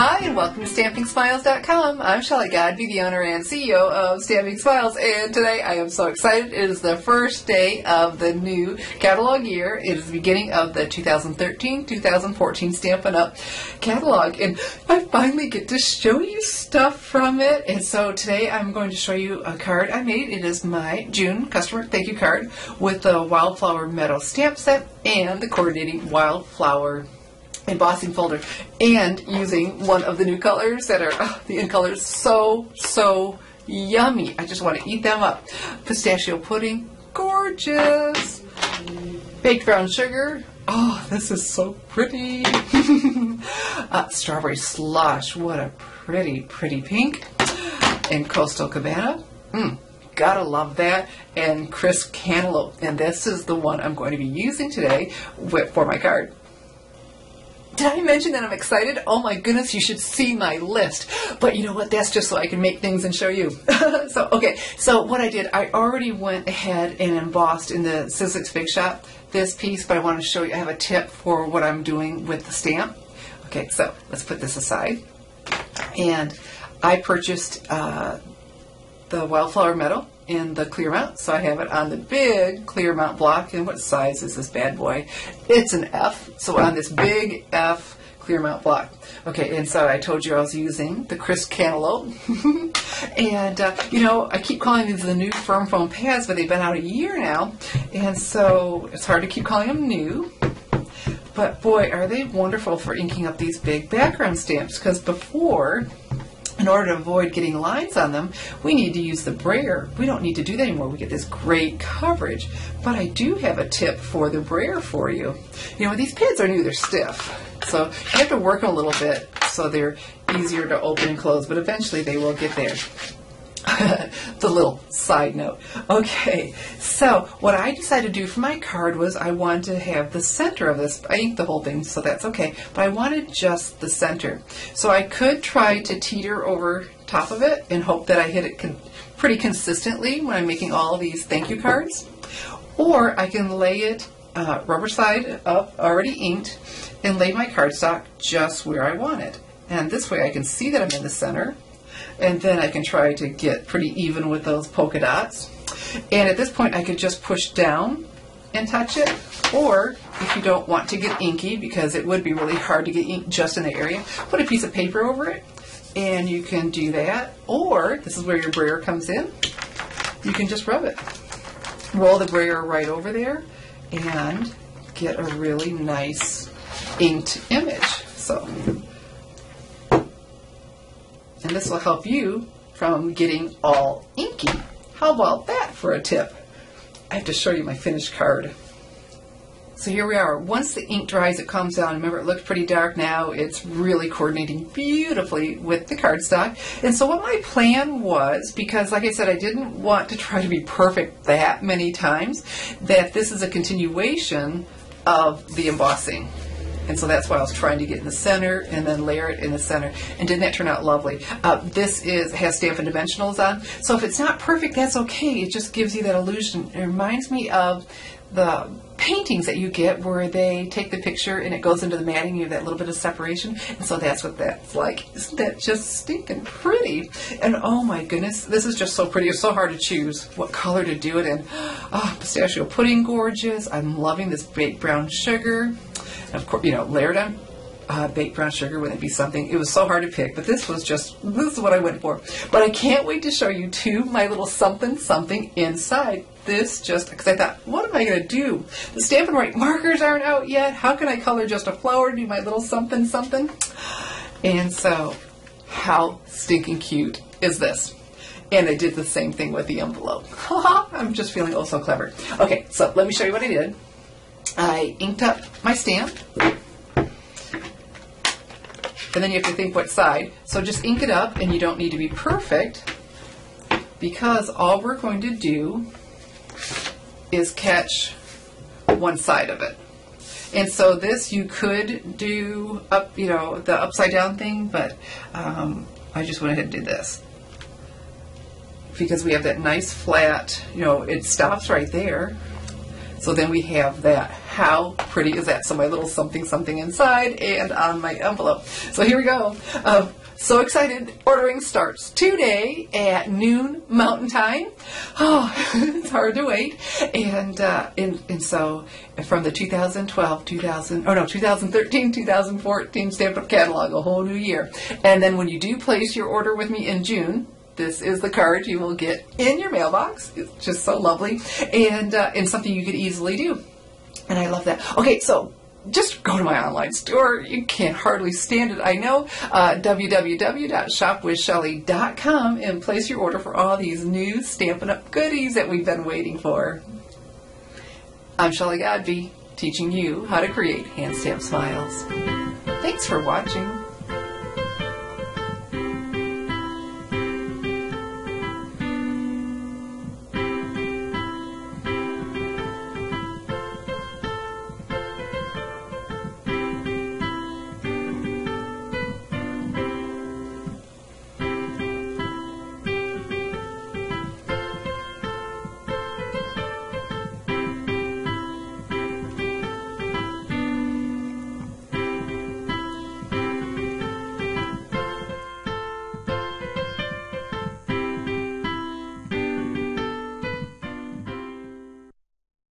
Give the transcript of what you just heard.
Hi, and welcome to StampingSmiles.com. I'm Shelly Godby, the owner and CEO of Stamping Smiles, and today I am so excited. It is the first day of the new catalog year. It is the beginning of the 2013-2014 Stampin' Up! catalog, and I finally get to show you stuff from it. And so today I'm going to show you a card I made. It is my June customer thank you card with the Wildflower Meadow stamp set and the coordinating Wildflower embossing folder and using one of the new colors that are oh, the in colors. So so yummy. I just want to eat them up. Pistachio pudding gorgeous. Baked brown sugar. Oh this is so pretty. Uh, strawberry slush. What a pretty pretty pink. And coastal cabana. Mm, gotta love that. And crisp cantaloupe. And this is the one i'm going to be using today for my card did I mention that I'm excited? Oh my goodness, you should see my list. But you know what? That's just so I can make things and show you. so, okay, so what I did, I already went ahead and embossed in the Sizzix Big Shot this piece, but I want to show you, I have a tip for what I'm doing with the stamp. Okay, so let's put this aside. And I purchased uh, the Wildflower Meadow in the Clearmount. So I have it on the big Clearmount block. And what size is this bad boy? It's an F. So on this big F Clearmount block. Okay, and so I told you I was using the crisp cantaloupe. and, uh, you know, I keep calling these the new firm foam pads, but they've been out a year now. And so it's hard to keep calling them new. But boy, are they wonderful for inking up these big background stamps. Because before, in order to avoid getting lines on them, we need to use the brayer. We don't need to do that anymore. We get this great coverage. But I do have a tip for the brayer for you. You know, these pads are new, they're stiff. So you have to work a little bit so they're easier to open and close, but eventually they will get there. the little side note. Okay, so what I decided to do for my card was I wanted to have the center of this. I inked the whole thing, so that's okay. But I wanted just the center. So I could try to teeter over top of it and hope that I hit it con pretty consistently when I'm making all these thank you cards. Or I can lay it uh, rubber side up, already inked, and lay my cardstock just where I want it. And this way I can see that I'm in the center and then I can try to get pretty even with those polka dots. And at this point I could just push down and touch it, or if you don't want to get inky, because it would be really hard to get ink just in the area, put a piece of paper over it, and you can do that. Or, this is where your brayer comes in, you can just rub it. Roll the brayer right over there, and get a really nice inked image. So and this will help you from getting all inky. How about that for a tip? I have to show you my finished card. So here we are. Once the ink dries, it comes down. Remember, it looked pretty dark now. It's really coordinating beautifully with the cardstock. And so what my plan was, because like I said, I didn't want to try to be perfect that many times, that this is a continuation of the embossing. And so that's why I was trying to get in the center and then layer it in the center. And didn't that turn out lovely? Uh, this is has Stampin' Dimensionals on. So if it's not perfect, that's okay. It just gives you that illusion. It reminds me of the paintings that you get where they take the picture and it goes into the matting, you have that little bit of separation. And so that's what that's like. Isn't that just stinking pretty? And oh my goodness, this is just so pretty. It's so hard to choose what color to do it in. Oh, pistachio pudding, gorgeous. I'm loving this baked brown sugar of course, you know, layered on uh, baked brown sugar wouldn't be something? It was so hard to pick, but this was just, this is what I went for. But I can't wait to show you too my little something something inside. This just, because I thought, what am I going to do? The Stampin' Write markers aren't out yet. How can I color just a flower, do my little something something? And so, how stinking cute is this? And I did the same thing with the envelope. I'm just feeling oh so clever. Okay, so let me show you what I did. I inked up my stamp. And then you have to think what side. So just ink it up, and you don't need to be perfect because all we're going to do is catch one side of it. And so this you could do up, you know, the upside down thing, but um, I just went ahead and did this because we have that nice flat, you know, it stops right there So then we have that. How pretty is that? So my little something something inside and on my envelope. So here we go. Um, so excited. Ordering starts today at noon Mountain Time. Oh, it's hard to wait. And, uh, and, and so from the 2012, 2000, oh no, 2013, 2014 Stampin' Up! catalog, a whole new year. And then when you do place your order with me in June, this is the card you will get in your mailbox. It's just so lovely and, uh, and something you could easily do. And I love that. Okay, so just go to my online store. You can't hardly stand it, I know. Uh, www.shopwithshelly.com and place your order for all these new Stampin' Up! goodies that we've been waiting for. I'm Shelly Godby, teaching you how to create hand stamp smiles. Thanks for watching.